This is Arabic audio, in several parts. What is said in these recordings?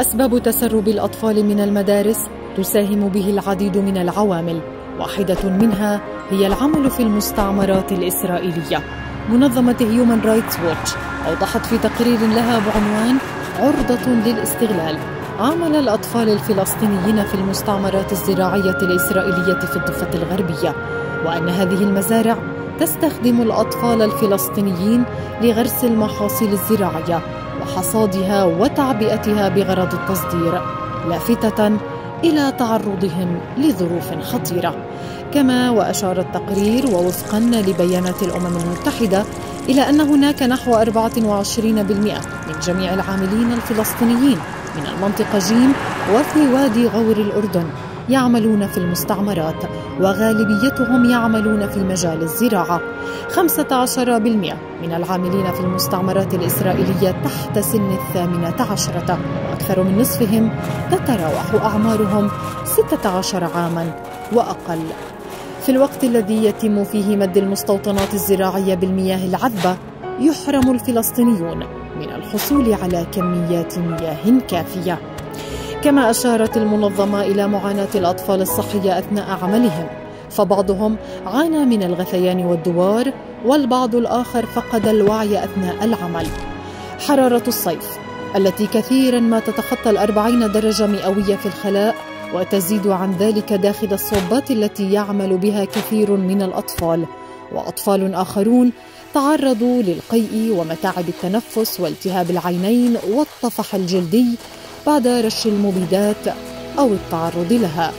أسباب تسرب الأطفال من المدارس تساهم به العديد من العوامل. واحدة منها هي العمل في المستعمرات الإسرائيلية. منظمة هيومن رايتس ووتش أوضحت في تقرير لها بعنوان عرضة للاستغلال. عمل الأطفال الفلسطينيين في المستعمرات الزراعية الإسرائيلية في الضفة الغربية وأن هذه المزارع تستخدم الأطفال الفلسطينيين لغرس المحاصيل الزراعية وحصادها وتعبئتها بغرض التصدير لافتة إلى تعرضهم لظروف خطيرة. كما وأشار التقرير ووفقا لبيانات الأمم المتحدة إلى أن هناك نحو 24% من جميع العاملين الفلسطينيين من المنطقة جيم وفي وادي غور الأردن. يعملون في المستعمرات وغالبيتهم يعملون في مجال الزراعة. 15% من العاملين في المستعمرات الإسرائيلية تحت سن الثامنة عشرة. وأكثر من نصفهم تتراوح أعمارهم 16 عاما وأقل. في الوقت الذي يتم فيه مد المستوطنات الزراعية بالمياه العذبة يحرم الفلسطينيون من الحصول على كميات مياه كافية. كما أشارت المنظمة إلى معاناة الأطفال الصحية أثناء عملهم فبعضهم عانى من الغثيان والدوار والبعض الآخر فقد الوعي أثناء العمل. حرارة الصيف التي كثيرا ما تتخطى الأربعين درجة مئوية في الخلاء وتزيد عن ذلك داخل الصوبات التي يعمل بها كثير من الأطفال وأطفال آخرون تعرضوا للقيء ومتاعب التنفس والتهاب العينين والطفح الجلدي بعد رش المبيدات أو التعرض لها.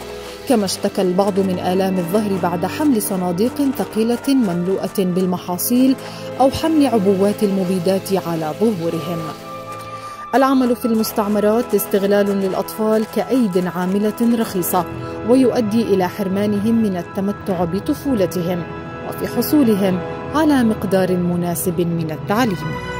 كما اشتكى البعض من آلام الظهر بعد حمل صناديق ثقيلة مملوءة بالمحاصيل أو حمل عبوات المبيدات على ظهورهم. العمل في المستعمرات استغلال للأطفال كأيد عاملة رخيصة ويؤدي إلى حرمانهم من التمتع بطفولتهم وفي حصولهم على مقدار مناسب من التعليم.